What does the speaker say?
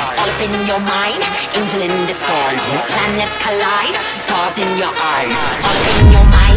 All up in your mind, angel in disguise. Planets collide, stars in your eyes. All up in your mind.